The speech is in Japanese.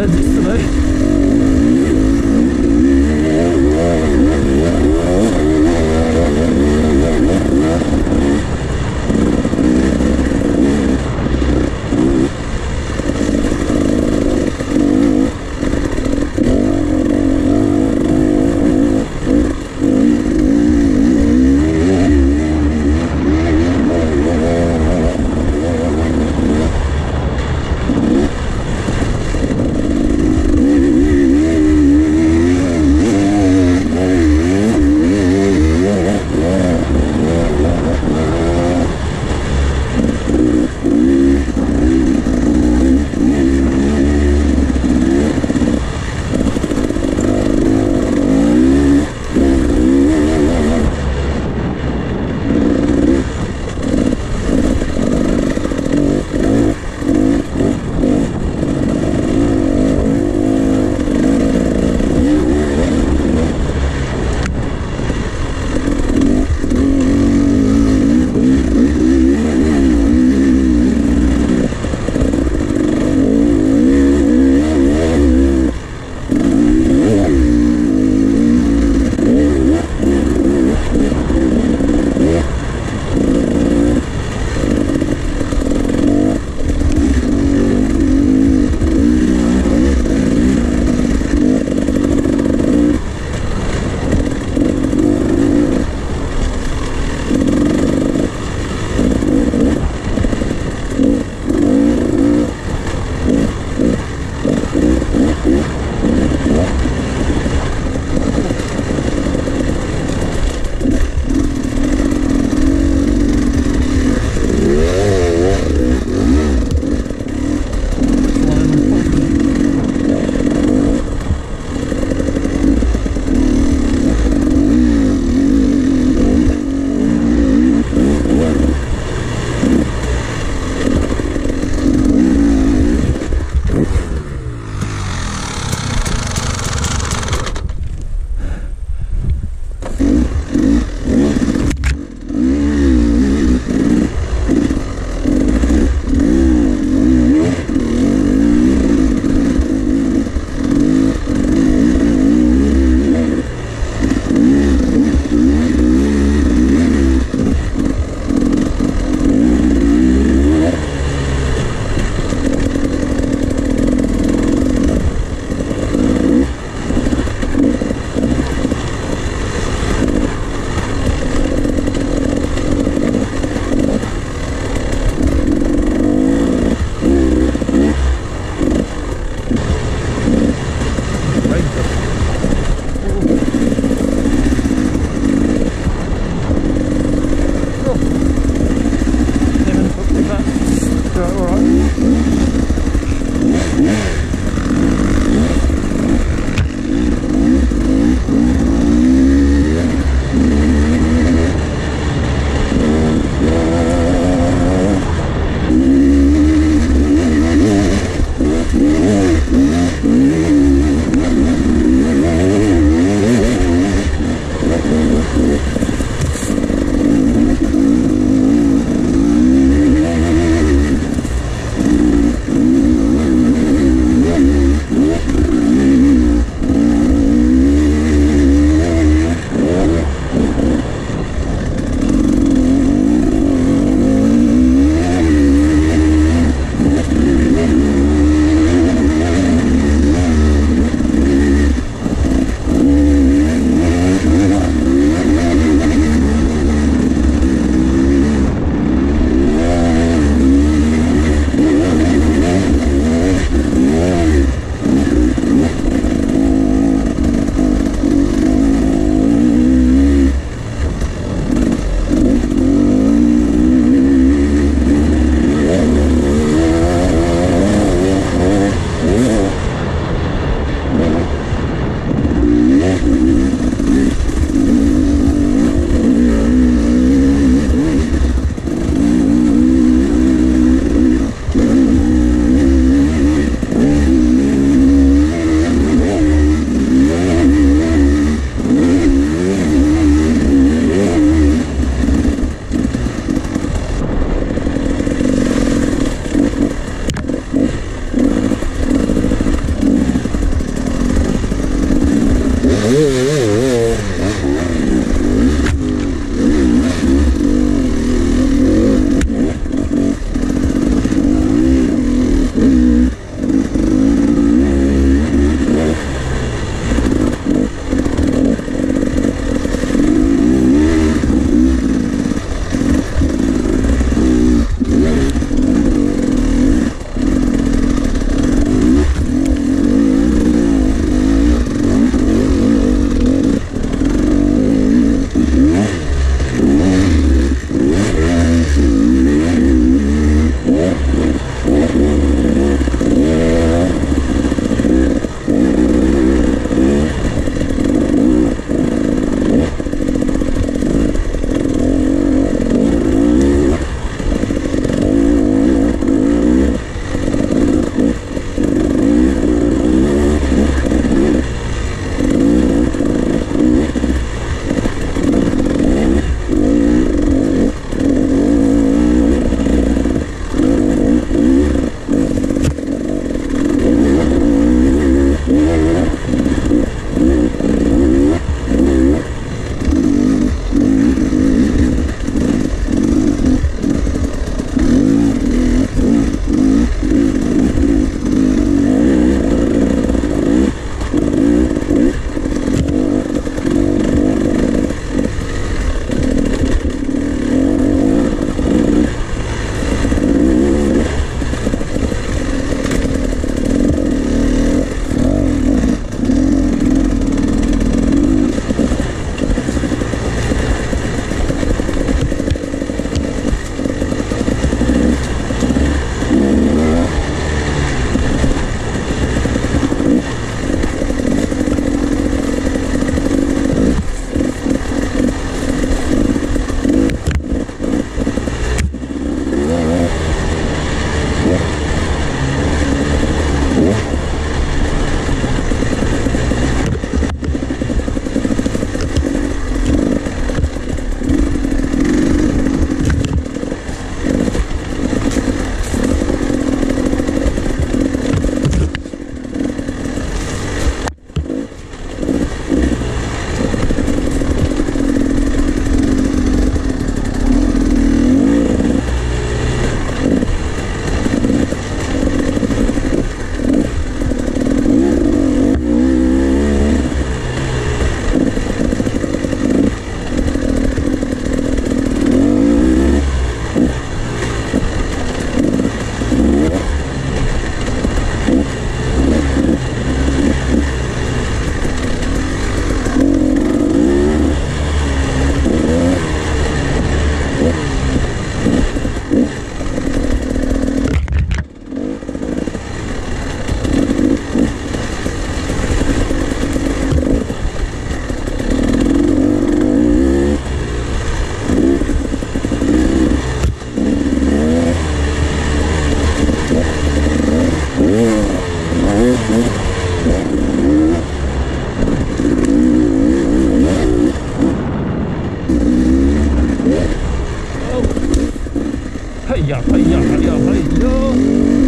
マジすごい。やはいやはいやはいや